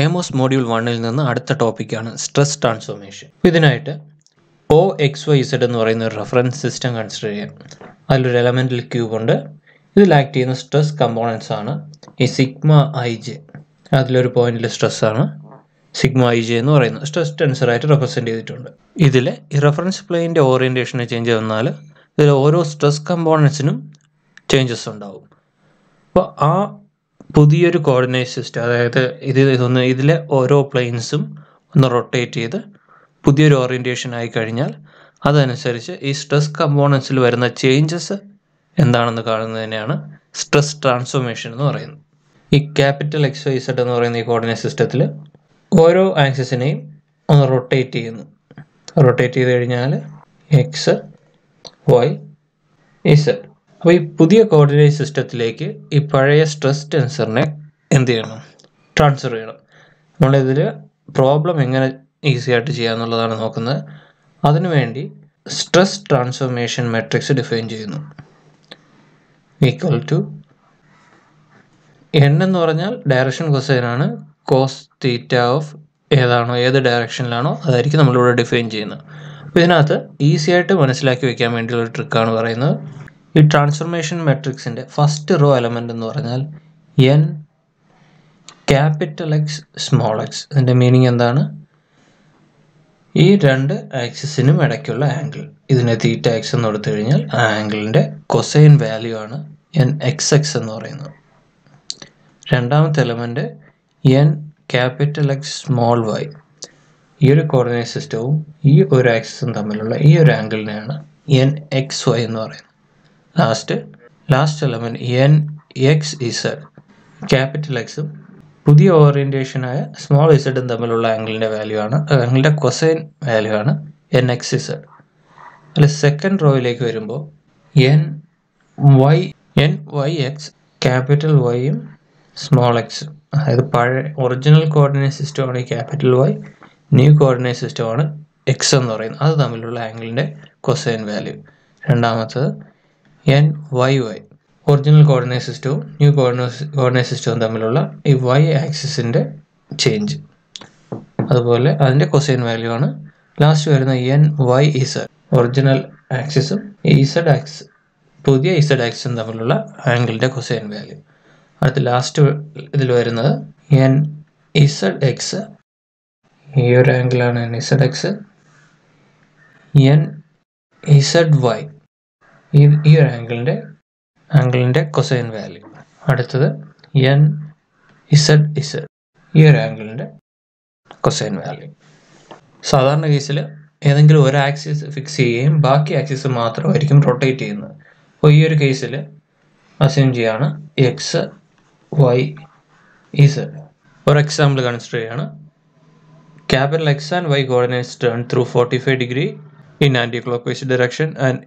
എമോസ് module വണ്ണിൽ നിന്ന് അടുത്ത ടോപ്പിക്കാണ് സ്ട്രെസ് ട്രാൻസ്ഫോർമേഷൻ ഇതിനായിട്ട് ഒ എക്സ് വൈ സെഡ് എന്ന് പറയുന്ന ഒരു റെഫറൻസ് സിസ്റ്റം കൺസിഡർ ചെയ്യാം. അതിലൊരു എലമെന്റൽ ക്യൂബ് ഉണ്ട്. ഇതിൽ ആക്ട് ചെയ്യുന്ന സ്ട്രെസ് കമ്പോണൻസ് ആണ് ഈ സിഗ്മ ഐ ജെ അതിലൊരു പോയിന്റിലെ സ്ട്രെസ് ആണ് സിഗ്മ ഐ ജെ എന്ന് പറയുന്നത്. സ്ട്രെസ് ടെൻസറായിട്ട് റെപ്രസെന്റ് ചെയ്തിട്ടുണ്ട്. ഇതിൽ ഈ റെഫറൻസ് പ്ലെയിന്റെ ഓറിയന്റേഷന് ചേഞ്ച് വന്നാൽ ഇതിൽ ഓരോ സ്ട്രെസ് കമ്പോണൻസിനും ചേഞ്ചസ് ഉണ്ടാവും. അപ്പോൾ ആ പുതിയൊരു കോർഡിനേറ്റ് സിസ്റ്റം അതായത് ഇത് ഇതൊന്ന് ഇതിലെ ഓരോ പ്ലെയിൻസും ഒന്ന് റൊട്ടേറ്റ് ചെയ്ത് പുതിയൊരു ഓറിയന്റേഷൻ ആയി കഴിഞ്ഞാൽ അതനുസരിച്ച് ഈ സ്ട്രെസ് കമ്പോണൻസിൽ വരുന്ന ചേഞ്ചസ് എന്താണെന്ന് കാണുന്നതിനെയാണ് സ്ട്രെസ് ട്രാൻസ്ഫോർമേഷൻ എന്ന് പറയുന്നത്. ഈ ക്യാപിറ്റൽ എക്സ് വൈ സെഡ് എന്ന് പറയുന്ന ഈ കോർഡിനേറ്റ് സിസ്റ്റത്തിൽ ഓരോ ആക്സിസിനെയും ഒന്ന് റൊട്ടേറ്റ് ചെയ്യുന്നു. റൊട്ടേറ്റ് ചെയ്ത് കഴിഞ്ഞാൽ എക്സ് വൈ ഇസഡ് അപ്പോൾ ഈ പുതിയ കോർഡിനേറ്റ് സിസ്റ്റത്തിലേക്ക് ഈ പഴയ സ്ട്രെസ് ടെൻസറിനെ എന്ത് ചെയ്യണം? ട്രാൻസ്ഫർ ചെയ്യണം. നമ്മളിതിൽ പ്രോബ്ലം എങ്ങനെ ഈസി ആയിട്ട് ചെയ്യാമെന്നുള്ളതാണ് നോക്കുന്നത്. അതിനുവേണ്ടി സ്ട്രെസ് ട്രാൻസ്ഫോർമേഷൻ മെട്രിക്സ് ഡിഫൈൻ ചെയ്യുന്നു. ഈക്വൽ ടു എൻ എന്ന് പറഞ്ഞാൽ ഡയറക്ഷൻ കൊസൈനാണ് കോസ് തീറ്റ ഓഫ് ഏതാണോ ഏത് ഡയറക്ഷനിലാണോ അതായിരിക്കും നമ്മളിവിടെ ഡിഫൈൻ ചെയ്യുന്നത്. അപ്പോൾ ഇതിനകത്ത് ഈസി ആയിട്ട് മനസ്സിലാക്കി വെക്കാൻ വേണ്ടിയുള്ള ട്രിക്കാണ് പറയുന്നത്. ഈ ട്രാൻസ്ഫർമേഷൻ മെട്രിക്സിന്റെ ഫസ്റ്റ് റോ എലമെന്റ് എന്ന് പറഞ്ഞാൽ N capital X small X ഇതിന്റെ മീനിങ് എന്താണ്? ഈ രണ്ട് ആക്സിസിനും ഇടയ്ക്കുള്ള ആംഗിൾ ഇതിനെ തീറ്റ എക്സ് എന്ന് കൊടുത്തു കഴിഞ്ഞാൽ ആ ആംഗിളിന്റെ കൊസൈൻ വാല്യൂ ആണ് എൻ എക്സ് എക്സ് എന്ന് പറയുന്നത്. രണ്ടാമത്തെ element N capital X small Y ഈ ഒരു കോർഡിനേറ്റ് സിസ്റ്റവും ഈ ഒരു ആക്സിസും തമ്മിലുള്ള ഈ ഒരു ആംഗിളിനെയാണ് എൻ എക്സ് വൈ എന്ന് പറയുന്നത്. Last last element N X Z capital എക്സും പുതിയ ഓറിയന്റേഷനായ സ്മോൾ ഇസഡും തമ്മിലുള്ള ആംഗിളിന്റെ വാല്യൂ ആണ്. ആംഗിളിന്റെ കൊസൈൻ വാല്യൂ ആണ്. എൻ എക്സ് ഇസഡ് അതിൽ സെക്കൻഡ് റോയിലേക്ക് വരുമ്പോൾ N Y N Y X capital വൈയും small എക്സും അതായത് പഴയ ഒറിജിനൽ കോർഡിനേറ്റ് സിസ്റ്റമാണ് ഈ ക്യാപിറ്റൽ വൈ ന്യൂ കോർഡിനേറ്റ് സിസ്റ്റമാണ് എക്സ് എന്ന് പറയുന്നത്. അത് തമ്മിലുള്ള ആംഗിളിന്റെ കൊസൈൻ വാല്യൂ രണ്ടാമത്തത് N Y Y original coordinate സിസ്റ്റവും ന്യൂ കോർഡിനേറ്റ് സിസ്റ്റവും തമ്മിലുള്ള ഈ വൈ ആക്സിസിന്റെ ചേഞ്ച് അതുപോലെ അതിന്റെ കൊസൈൻ വാല്യൂ ആണ്. ലാസ്റ്റ് വരുന്ന എൻ വൈ ഇസഡ് ഒറിജിനൽ ആക്സിസും ഇസഡ് ആക്സ് പുതിയ ഇസഡ് ആക്സിസും തമ്മിലുള്ള ആംഗിളിന്റെ കൊസൈൻ വാല്യൂ അടുത്ത ലാസ്റ്റ് ഇതിൽ വരുന്നത് എൻ ഇസഡ് എക്സ് ഈ ഒരു ആംഗിളാണ് N Z X N Z Y ഈ ഈ ഒരു ആംഗിളിന്റെ ആംഗിളിന്റെ കൊസൈൻ വാല്യൂ അടുത്തത് എൻ ഇസഡ് ഇസഡ് ഈ ഒരു ആംഗിളിന്റെ കൊസൈൻ വാല്യൂ സാധാരണ കേസിൽ ഏതെങ്കിലും ഒരു ആക്സിസ് ഫിക്സ് ചെയ്യുകയും ബാക്കി ആക്സിസ് മാത്രമായിരിക്കും റൊട്ടേറ്റ് ചെയ്യുന്നത്. അപ്പോൾ ഈ ഒരു കേസിൽ അസ്യൂം ചെയ്യാണ് എക്സ് വൈ ഇസഡ് ഒരു എക്സാമ്പിൾ കൺസിഡർ ചെയ്യാണ്. Capital X and Y coordinates turn through forty five degree anticlockwise direction and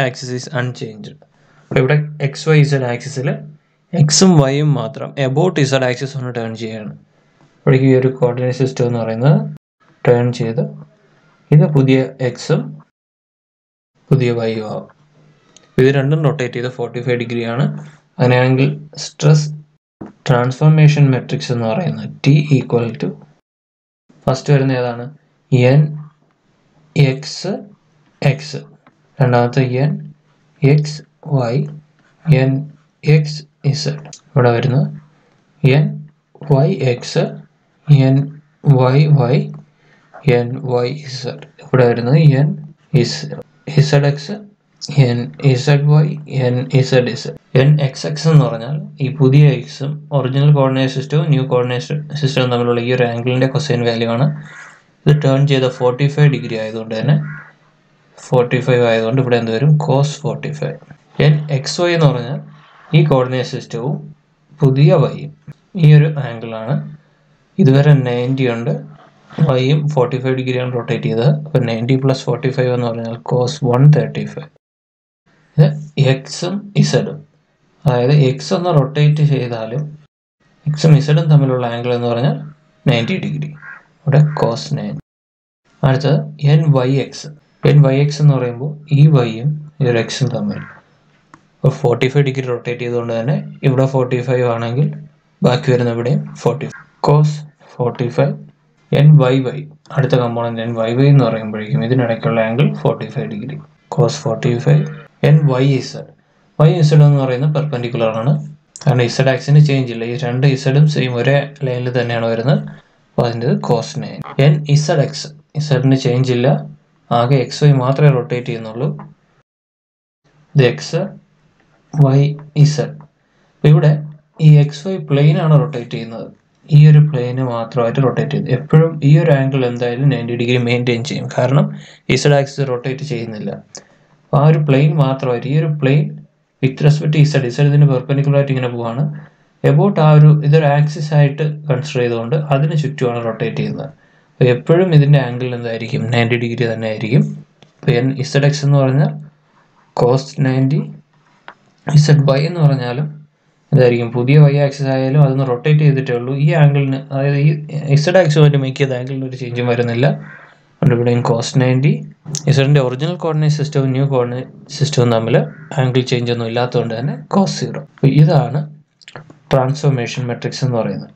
axis is unchanged ഇവിടെ എക്സ് വൈ ഇസഡ് ആക്സിസിൽ എക്സും വൈയും മാത്രം എബൌട്ട് ഇസഡ് ആക്സിസ് ഒന്ന് ടേൺ ചെയ്യാണ്. അപ്പോഴേക്കും ഈ ഒരു കോർഡിനേറ്റ് സിസ്റ്റം എന്ന് പറയുന്നത് ടേൺ ചെയ്ത്. ഇത് പുതിയ എക്സും പുതിയ വൈയും ആവും. ഇത് രണ്ടും റൊട്ടേറ്റ് ചെയ്ത് ഫോർട്ടി ഫൈവ് ഡിഗ്രി ആണ്. അങ്ങനെയാണെങ്കിൽ സ്ട്രെസ് ട്രാൻസ്ഫോർമേഷൻ മെട്രിക്സ് എന്ന് പറയുന്നത് ടി ഈക്വൽ ടു ഫസ്റ്റ് വരുന്ന ഏതാണ്? എൻ എക്സ് എക്സ് രണ്ടാമത്തെ N X Y N X Z ഇവിടെ വരുന്നത് N Y X N Y Y N Y Z ഇവിടെ വരുന്നത് N Z Z X N Z Y N Z Z N X X എന്ന് പറഞ്ഞാൽ ഈ പുതിയ എക്സും ഒറിജിനൽ കോർഡിനേറ്റ് സിസ്റ്റവും ന്യൂ കോർഡിനേറ്റ് സിസ്റ്റവും തമ്മിലുള്ള ഈ ഒരു ആംഗിളിന്റെ കൊസൈൻ വാല്യൂ ആണ്. ഇത് ടേൺ ചെയ്ത ഫോർട്ടി ഫൈവ് ഡിഗ്രി ആയതുകൊണ്ട് തന്നെ ഫോർട്ടി ഫൈവ് ആയതുകൊണ്ട് ഇവിടെ എന്ത് വരും? Cos forty five N X Y എന്ന് പറഞ്ഞാൽ ഈ കോർഡിനേറ്റ് സിസ്റ്റവും പുതിയ വൈയും ഈ ഒരു ആംഗിളാണ് ഇതുവരെ നയന്റി ഉണ്ട്. വൈയും ഫോർട്ടി ഫൈവ് ഡിഗ്രിയാണ് റൊട്ടേറ്റ് ചെയ്തത്. അപ്പോൾ നയന്റി പ്ലസ് ഫോർട്ടി ഫൈവ് എന്ന് പറഞ്ഞാൽ കോസ് വൺ തേർട്ടി ഫൈവ് ഇത് എക്സും ഇസഡും അതായത് എക്സ് ഒന്ന് റൊട്ടേറ്റ് ചെയ്താലും എക്സും ഇസഡും തമ്മിലുള്ള ആംഗിൾ എന്ന് പറഞ്ഞാൽ നയന്റി ഡിഗ്രി ഇവിടെ കോസ് നയൻ അടുത്തത് N Y X N Y X എന്ന് പറയുമ്പോൾ ഈ വൈയും ഈ ഒരു എക്സും തമ്മിൽ. ഇപ്പോൾ ഫോർട്ടി ഫൈവ് ഡിഗ്രി റൊട്ടേറ്റ് ചെയ്തുകൊണ്ട് തന്നെ ഇവിടെ ഫോർട്ടി ഫൈവ് ആണെങ്കിൽ ബാക്കി വരുന്ന ഇവിടെയും forty cos forty five N Y Y അടുത്ത കമ്പോണന്റ് എൻ വൈ വൈ എന്ന് പറയുമ്പോഴേക്കും ഇതിനിടയ്ക്കുള്ള angle forty five degree cos forty five N Y Z Y Z എന്ന് പറയുന്നത് പെർപെൻഡിക്കുലർ ആണ്. കാരണം ഇസഡ് ആക്സിന് ചേഞ്ച് ഇല്ല. ഈ രണ്ട് ഇസഡും സെയിം ഒരേ ലൈനിൽ തന്നെയാണ് വരുന്നത്. അപ്പോൾ അതിന്റെ cos nine N Z X ഇസഡിന് change ഇല്ല. ആകെ എക്സ് വൈ മാത്രമേ റൊട്ടേറ്റ് ചെയ്യുന്നുള്ളൂ. ഇത് എക്സ് വൈ ഇസഡ് ഇവിടെ ഈ എക്സ് വൈ പ്ലെയിൻ ആണ് റൊട്ടേറ്റ് ചെയ്യുന്നത്. ഈ ഒരു പ്ലെയിന് മാത്രമായിട്ട് റൊട്ടേറ്റ് ചെയ്ത് എപ്പോഴും ഈ ഒരു ആംഗിൾ എന്തായാലും നയന്റി ഡിഗ്രി മെയിന്റെയിൻ ചെയ്യും. കാരണം ഇസഡ് ആക്സിസ് റൊട്ടേറ്റ് ചെയ്യുന്നില്ല. അപ്പോൾ ആ ഒരു പ്ലെയിൻ മാത്രമായിട്ട് ഈ ഒരു plane with respect Z Z ഇതിന് പെർപെൻഡിക്കുലർ ആയിട്ട് ഇങ്ങനെ പോവാണ്. എബൌട്ട് ആ ഒരു ഇതൊരു ആക്സിസ് ആയിട്ട് കൺസിഡർ ചെയ്തുകൊണ്ട് അതിന് ചുറ്റുമാണ് റൊട്ടേറ്റ് ചെയ്യുന്നത്. അപ്പോൾ എപ്പോഴും ഇതിന്റെ ആംഗിൾ എന്തായിരിക്കും? നയന്റി ഡിഗ്രി തന്നെ ആയിരിക്കും. അപ്പോൾ എൻ ഇസഡ് എക്സ് എന്ന് പറഞ്ഞാൽ കോസ് നയന്റി ഇസഡ് വൈ എന്ന് പറഞ്ഞാലും ഇതായിരിക്കും. പുതിയ വൈ ആക്സിസ് ആയാലും അതൊന്ന് റൊട്ടേറ്റ് ചെയ്തിട്ടേ ഉള്ളൂ. ഈ ആംഗിളിന് അതായത് ഈ ഇസഡ് ആക്സുമായിട്ട് മേക്ക് ചെയ്ത ആംഗിളിന് ഒരു ചേഞ്ചും വരുന്നില്ല. അതുകൊണ്ട് ഇവിടെയും കോസ് നയന്റി ഇസഡിന്റെ ഒറിജിനൽ കോർഡിനേറ്റ് സിസ്റ്റവും ന്യൂ കോർഡിനേറ്റ് സിസ്റ്റവും തമ്മിൽ ആംഗിൾ ചേഞ്ച് ഒന്നും ഇല്ലാത്തതുകൊണ്ട് തന്നെ കോസ് സീറോ അപ്പോൾ ഇതാണ് ട്രാൻസ്ഫോർമേഷൻ മെട്രിക്സ് എന്ന് പറയുന്നത്.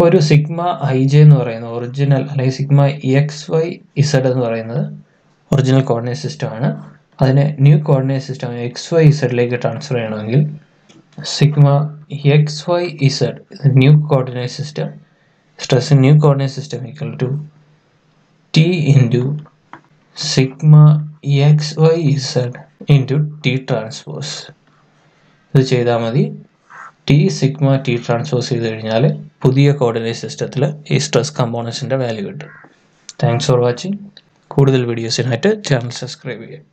ഒരു സിഗ്മ ഐ ജെ എന്ന് പറയുന്നത് ഒറിജിനൽ അല്ലെങ്കിൽ സിഗ്മ എക്സ് വൈ ഇസഡ് എന്ന് പറയുന്നത് ഒറിജിനൽ കോർഡിനേറ്റ് സിസ്റ്റം ആണ്. അതിനെ new coordinate system X Y ഇസഡിലേക്ക് transfer ചെയ്യണമെങ്കിൽ sigma X Y Z new coordinate system stress in new coordinate system equal to T into sigma X Y Z into T transpose ഇത് ചെയ്താൽ മതി. T sigma T transpose ചെയ്ത് കഴിഞ്ഞാൽ പുതിയ coordinate സിസ്റ്റത്തിൽ ഈ stress കമ്പോണൻസിന്റെ വാല്യൂ കിട്ടും. താങ്ക്സ് ഫോർ വാച്ചിങ് കൂടുതൽ വീഡിയോസിനായിട്ട് ചാനൽ സബ്സ്ക്രൈബ് ചെയ്യാം.